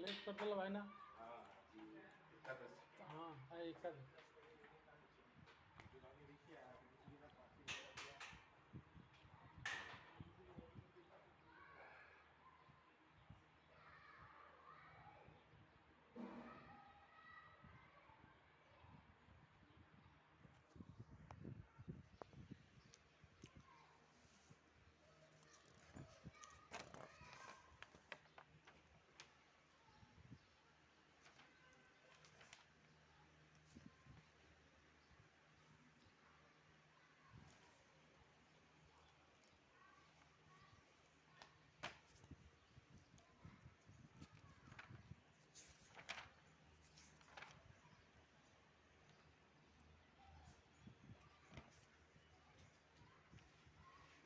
Late कर दिला भाई ना। हाँ हाँ है एक है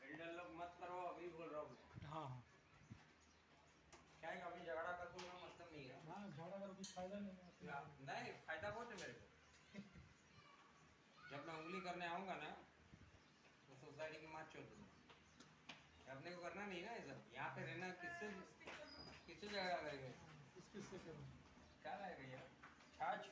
बिल्डर लोग मत करो अभी बोल रहा हूँ मैं। हाँ हाँ क्या है कि अभी झगड़ा कर दूँगा मतलब नहीं है हाँ झाड़ा कर कुछ फ़ायदा नहीं है नहीं फ़ायदा बहुत है मेरे को। जब मैं उंगली करने आऊँगा ना तो सोसाइटी की माँ छोड़ दूँगा। अपने को करना नहीं ना ये सब। यहाँ पे रहना किससे किससे जगह रहेगा किस किससे क्या लाएगा यार छाछ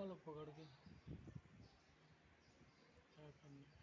निकालो पकड़ के। क्या करना